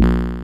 you